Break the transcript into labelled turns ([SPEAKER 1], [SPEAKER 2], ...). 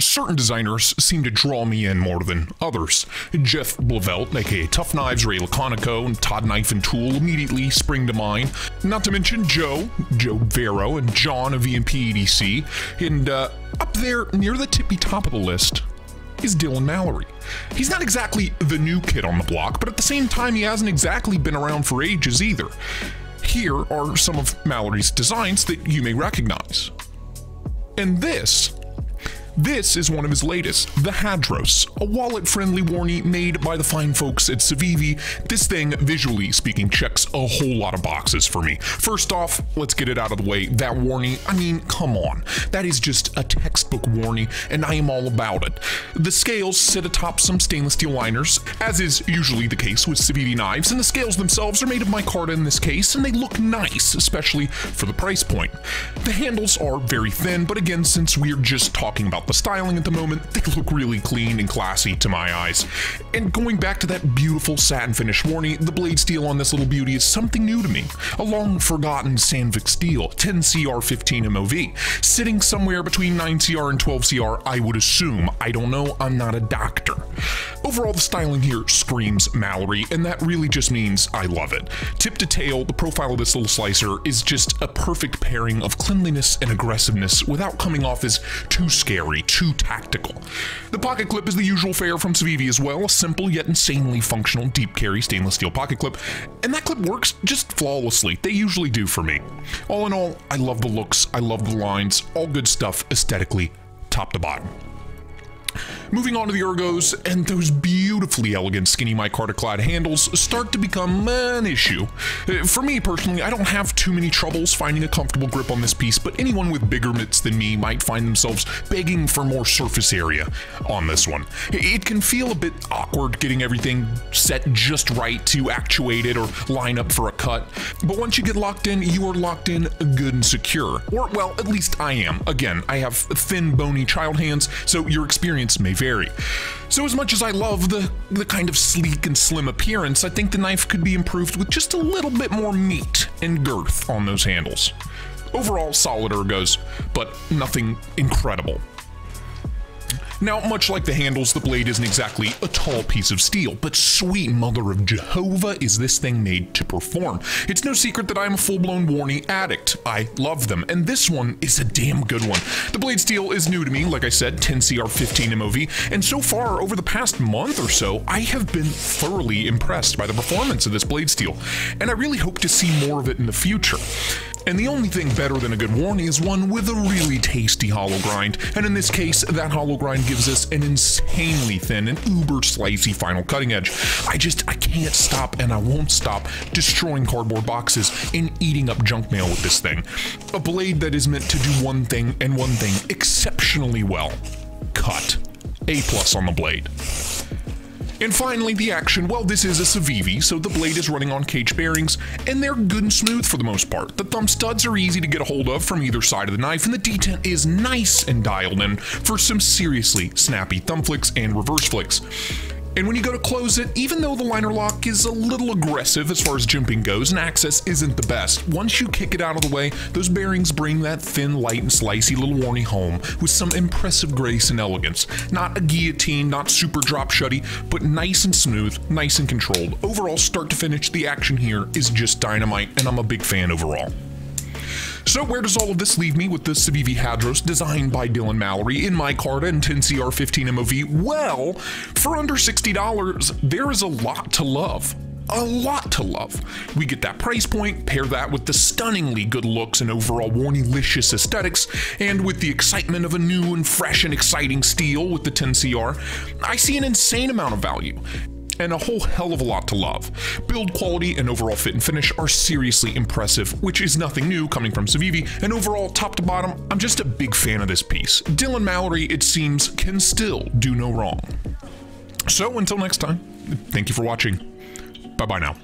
[SPEAKER 1] Certain designers seem to draw me in more than others. Jeff Blauvelt, aka Tuff Knives, Ray Laconico, and Todd Knife and Tool immediately spring to mind. Not to mention Joe, Joe Vero, and John of EMP EDC. And uh, up there near the tippy top of the list is Dylan Mallery. He's not exactly the new kid on the block, but at the same time, he hasn't exactly been around for ages either. Here are some of Mallery's designs that you may recognize. And this this is one of his latest, the Hadros, a wallet-friendly warnie made by the fine folks at Civivi. This thing, visually speaking, checks a whole lot of boxes for me. First off, let's get it out of the way. That warnie, I mean, come on. That is just a textbook warnie, and I am all about it. The scales sit atop some stainless steel liners, as is usually the case with Civivi knives, and the scales themselves are made of micarta in this case, and they look nice, especially for the price point. The handles are very thin, but again, since we're just talking about the styling at the moment, they look really clean and classy to my eyes. And going back to that beautiful satin finish warnie, the blade steel on this little beauty is something new to me. A long forgotten Sandvik steel, 10CR15 MOV, sitting somewhere between 9CR and 12CR, I would assume. I don't know, I'm not a doctor. Overall, the styling here screams Mallery, and that really just means I love it. Tip to tail, the profile of this little slicer is just a perfect pairing of cleanliness and aggressiveness without coming off as too scary, too tactical. The pocket clip is the usual fare from Civivi as well, a simple yet insanely functional deep carry stainless steel pocket clip, and that clip works just flawlessly. They usually do for me. All in all, I love the looks, I love the lines, all good stuff aesthetically, top to bottom. Moving on to the ergos, and those beautifully elegant skinny micarta clad handles start to become an issue. Uh, for me personally, I don't have too many troubles finding a comfortable grip on this piece, but anyone with bigger mitts than me might find themselves begging for more surface area on this one. It can feel a bit awkward getting everything set just right to actuate it or line up for a cut, but once you get locked in, you are locked in good and secure. Or, well, at least I am. Again, I have thin, bony child hands, so your experience may vary. So as much as I love the, the kind of sleek and slim appearance, I think the knife could be improved with just a little bit more meat and girth on those handles. Overall, solid ergos, but nothing incredible. Now, much like the handles, the blade isn't exactly a tall piece of steel, but sweet mother of Jehovah is this thing made to perform. It's no secret that I'm a full-blown Warnie addict. I love them, and this one is a damn good one. The blade steel is new to me, like I said, 10CR15 MOV, and so far, over the past month or so, I have been thoroughly impressed by the performance of this blade steel, and I really hope to see more of it in the future. And the only thing better than a good warnie is one with a really tasty hollow grind, and in this case, that hollow grind gives us an insanely thin and uber slicey final cutting edge. I just, I can't stop and I won't stop destroying cardboard boxes and eating up junk mail with this thing. A blade that is meant to do one thing and one thing exceptionally well. Cut. A plus on the blade. And finally, the action. Well, this is a Civivi, so the blade is running on cage bearings, and they're good and smooth for the most part. The thumb studs are easy to get a hold of from either side of the knife, and the detent is nice and dialed in for some seriously snappy thumb flicks and reverse flicks. And when you go to close it, even though the liner lock is a little aggressive as far as jumping goes and access isn't the best, once you kick it out of the way, those bearings bring that thin, light, and slicey little warnie home with some impressive grace and elegance. Not a guillotine, not super drop shutty, but nice and smooth, nice and controlled. Overall, start to finish, the action here is just dynamite, and I'm a big fan overall. So where does all of this leave me with the Civivi Hadros designed by Dylan Mallery in micarta and 10CR15 MOV? Well, for under $60, there is a lot to love a lot to love. We get that price point, pair that with the stunningly good looks and overall warnilicious aesthetics, and with the excitement of a new and fresh and exciting steel with the 10CR, I see an insane amount of value and a whole hell of a lot to love. Build quality and overall fit and finish are seriously impressive, which is nothing new coming from Civivi, and overall, top to bottom, I'm just a big fan of this piece. Dylan Mallery, it seems, can still do no wrong. So until next time, thank you for watching. Bye bye now.